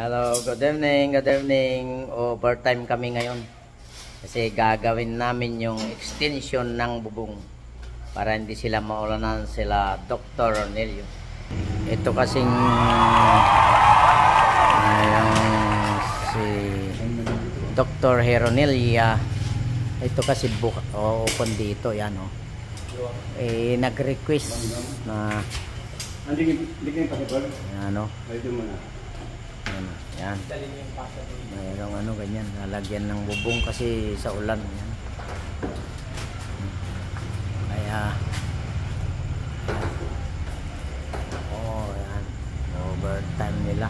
Hello, good evening, good evening. Overtime kami ngayon. Kasi gagawin namin yung extension ng bubong para hindi sila maulanan sila Dr. Cornelio. Ito kasing yung si Dr. Heronelia ito kasi book o open dito yan oh. Eh nag-request na ano Ay, ito muna. Yan, yan. Mayroong ano ganyan, lalagyan ng bubong kasi sa ulan. Yan. Kaya, oh, yan. Overtime nila.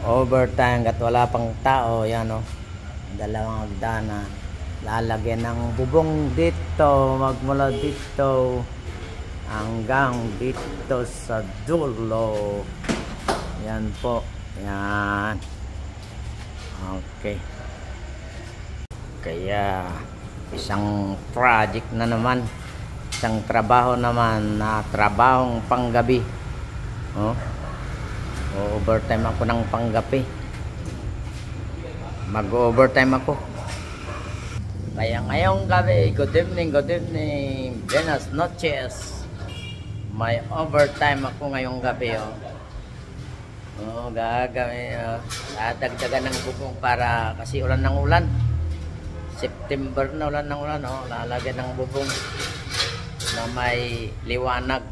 Overtime kat wala pang tao, yan oh. Dalawang hagdanan. Lalagyan ng bubong dito, magmula dito hanggang dito sa dulo. Yan po. Yan. Okay. Kaya isang project na naman. Isang trabaho naman na trabahong panggabi. Oh. O overtime ako ng panggabi. Mag-overtime ako. Kaya ngayong gabi, good evening, good evening. Buenas noches. May overtime ako ngayong gabi, oh. Oo, gagawin. Uh, dadagdagan ng bubong para kasi ulan ng ulan. September na ulan ng ulan. Oh, lalagyan ng bubong na may liwanag.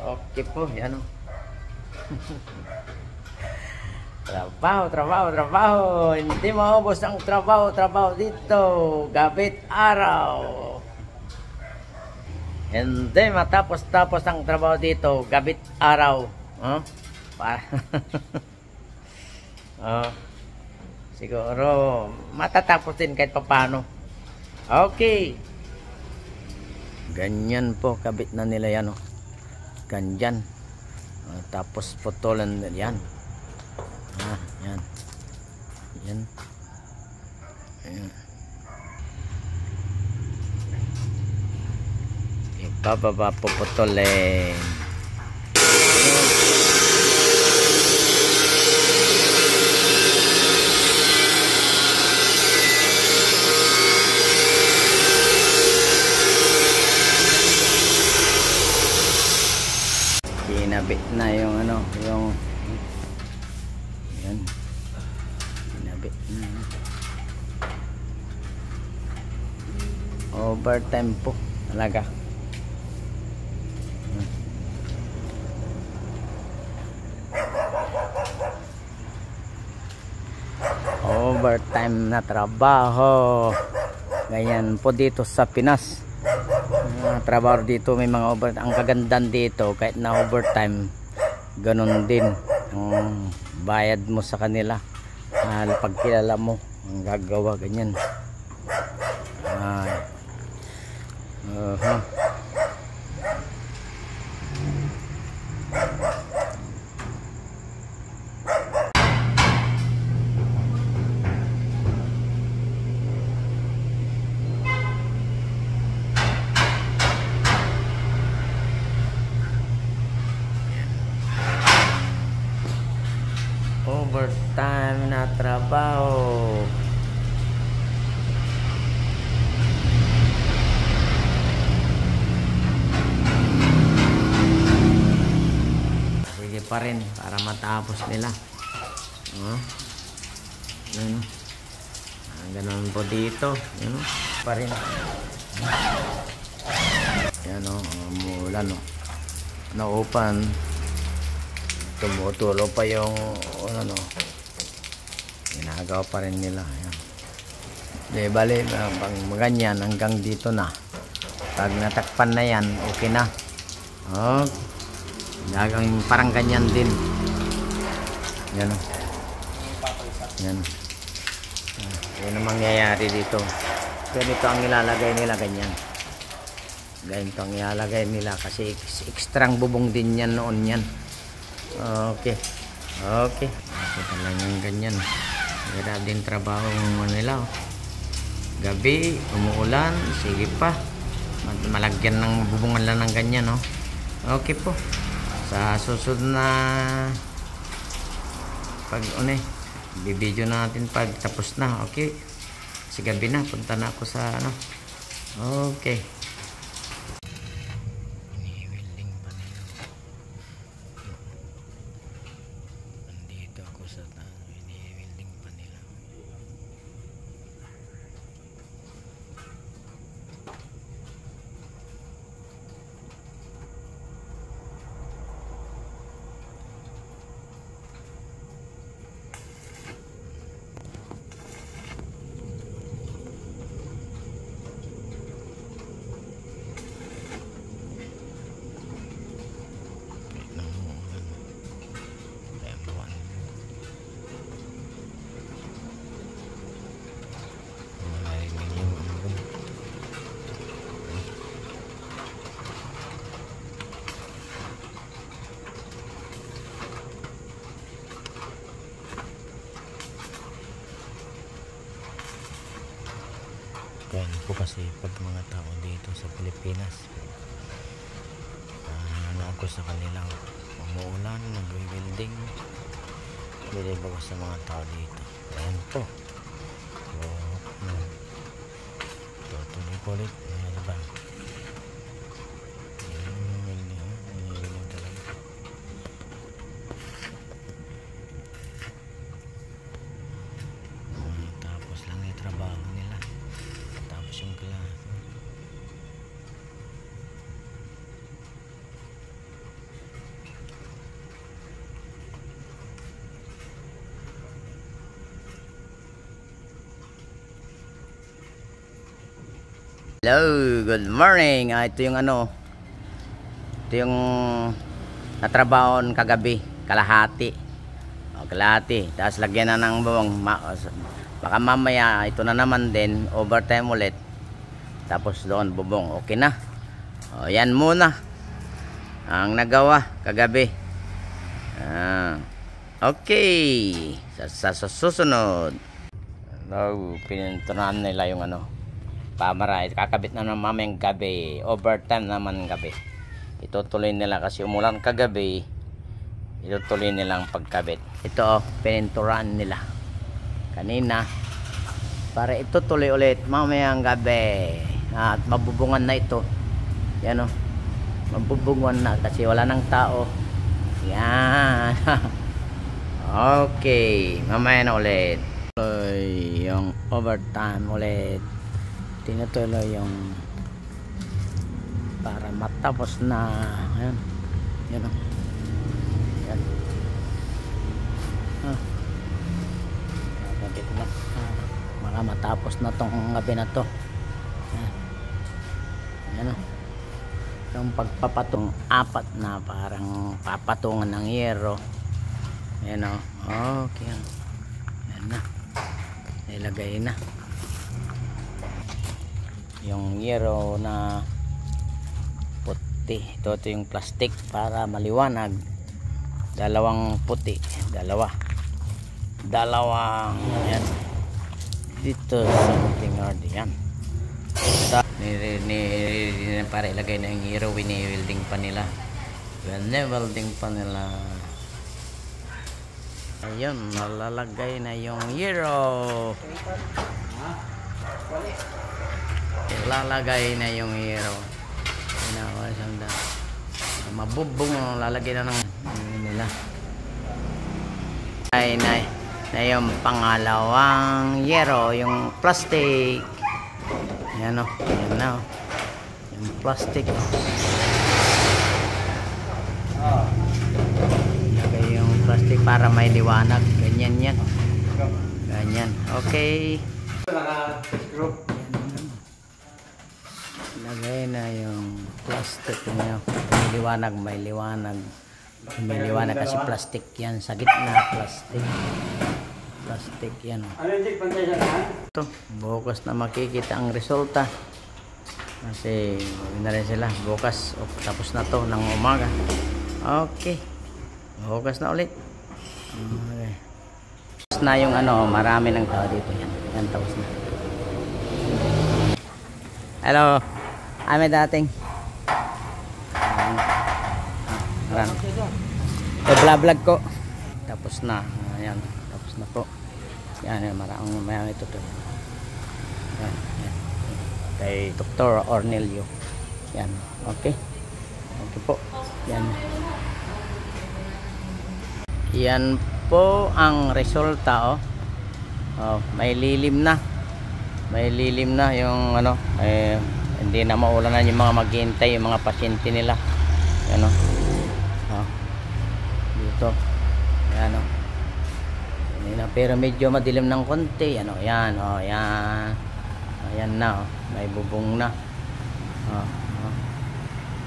Okay po, yan oh. trabaho, trabaho, trabaho. Hindi maubos ang trabaho, trabaho dito. Gabit araw. Hindi matapos-tapos ang trabaho dito. Gabit araw. Huh? Pa oh, siguro matatapos din kahit papano. Okay. Ganyan po kabit na nila yan oh. Ganyan. Oh, tapos putulan yan. Ah, yan. Yan. Ayan. Ibababa po na yung ano, yung yan. Kinabit na. Overtime po talaga. overtime na trabaho ganyan po dito sa Pinas mga trabaho dito may mga overtime ang kagandan dito kahit na overtime ganun din ang bayad mo sa kanila. Uh, pagkilala mo ang gagawa ganyan. Ay uh -huh. overtime na trabaho sige pa rin para matapos nila oh. Ano? Ah, ganun po dito ano? pa rin yan o oh, umulan o oh. na-open tumutulo pa yung ano ginagawa pa rin nila yan. di bali pang ganyan hanggang dito na pag natakpan na yan okay na oh, gagawin parang ganyan din yan o yan ah, yun ang mangyayari dito ganito ang ilalagay nila ganyan ganito ang ilalagay nila kasi ekstrang bubong din yan noon yan Okay. Okay. Ako talagang ganyan. Grabe din trabaho ng nila. Oh. Gabi, umuulan, sige pa. Malagyan ng bubungan lang ng ganyan, no? Okay po. Sa susunod na pag ano eh, bibidyo na natin pag tapos na. Okay. Kasi gabi na, punta na ako sa ano. Okay. Ini-welding pa nila. Nandito ako sa tao, ini-welding pa nila. Namuulan. Kaya buwan. Marinig yung ambon. Kaya po kasi pag mga tao dito sa Pilipinas Ah, ano ako sa kanilang umuulan, nag-welding bilib ako sa mga tao dito. Ayan po. So, hmm. tutuloy ko ulit. Ayan ba Ayan, welding, oh. Ayan, welding talaga. Ah, tapos lang yung trabaho nila tapos yung klase Hello, good morning. Ah, ito yung ano, ito yung natrabahon kagabi, kalahati. O, kalahati. Tapos lagyan na ng buwang. Ma baka mamaya, ito na naman din, overtime ulit. Tapos doon, bubong. Okay na. O, yan muna. Ang nagawa kagabi. Ah, okay. Sa, sa susunod. Hello, pinintunan nila yung ano, pamara kakabit na naman mamayang gabi. Overtime naman gabi. Itutuloy nila kasi umulan kagabi. Itutuloy nilang pagkabit. Ito oh pininturan nila. Kanina para itutuloy ulit mamayang gabi. At mabubungan na ito. Yan oh. Mabubungan na kasi wala nang tao. Yan. Okay mamaya na ulit. Yung overtime ulit tinutuloy yung para matapos na ayan yan o. Yan ah. Kapit na. Ah. mga matapos na tong gabi na to. Yan yan o. Yung pagpapatong apat na parang papatungan ng yero. Yan o. Okay. Yan na. Nilagay na yung yero na puti. Ito, ito yung plastic para maliwanag. Dalawang puti. Dalawa. Dalawang yan dito something or yan. Ni, ni, ni, para ilagay na yung hero wini-welding pa nila. Wini-welding pa nila. Ayun nalalagay na yung hero ilalagay na yung hero. Ginawa siyang da mabubong ang lalagay na ng nila. Ay na, na yung pangalawang yero yung plastic. Yan o yan na o yung plastic. Lagay yung plastic para may liwanag. Ganyan yan. Ganyan. Okay. Naka-group. Lagay na yung plastic niya may liwanag may liwanag. May liwanag kasi plastic yan. Sa gitna plastic. Plastic yan. Ito bukas na makikita ang resulta. Kasi na rin sila. Bukas o, tapos na to ng umaga. Okay. Bukas na ulit. Okay. tapos na yung ano marami ng tao dito. Yan yan tapos na. Hello ame dating Ayan. Ah, Marami. Ito vlog ko. Tapos na. Ayan, tapos na po. Yan, marang mayang ito to. Yan, yan. Kay Dr. Ornelio. Yan, okay. Okay po. Yan. Yan po ang resulta oh. Oh, may lilim na. May lilim na yung ano, eh, hindi na maulanan yung mga maghihintay, yung mga pasyente nila. Yan oh. Oh. Dito. Yan oh. Yan, oh. pero medyo madilim ng konti. Ano, yan oh, yan. Ayan na oh. May bubong na. Oh, oh.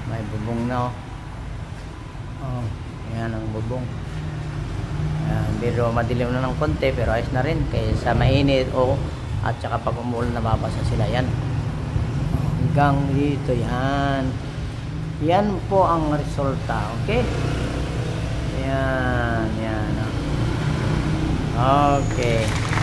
May bubong na oh. Oh, yan ang bubong. Ayan, pero madilim na ng konti pero ayos na rin kaysa mainit o at saka pag umulan nababasa sila yan. Hanggang dito yan. Yan po ang resulta, okay? Yan, yan. Okay.